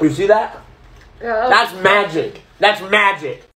You see that? Yeah. That's magic. That's magic.